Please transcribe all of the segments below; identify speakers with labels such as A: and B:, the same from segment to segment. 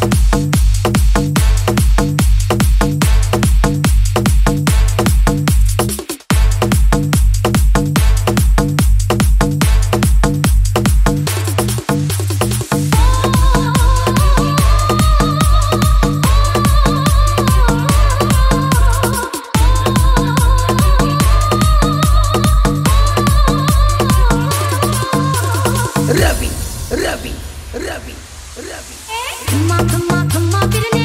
A: Ravi Love you. Hey. Mother, mother, mother,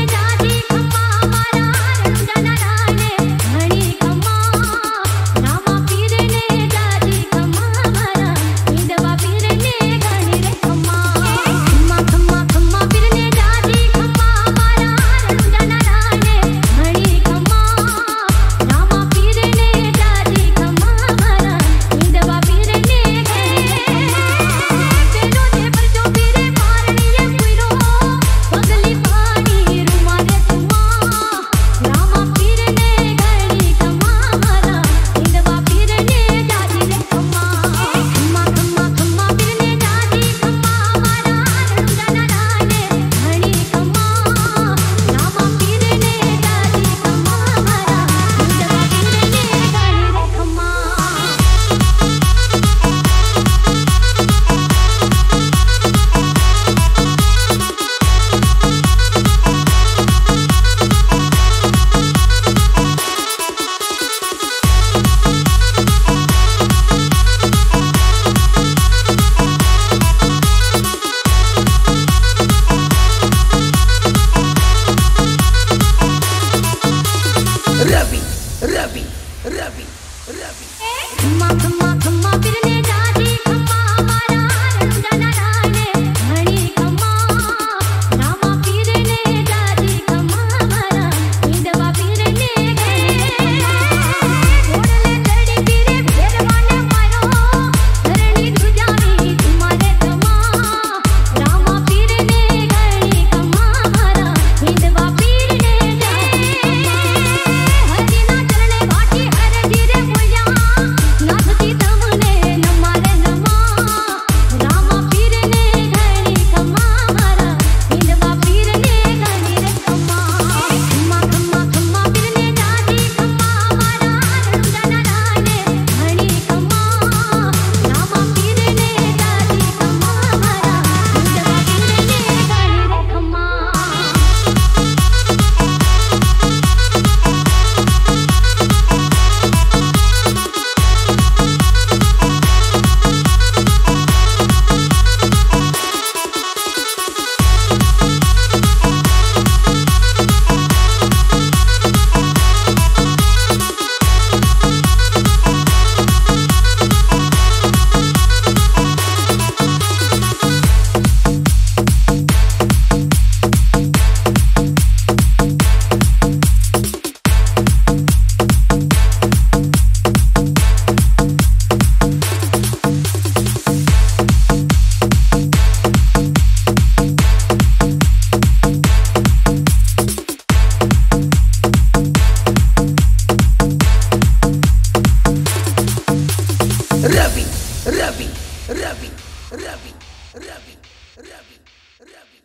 A: Ravi, Ravi.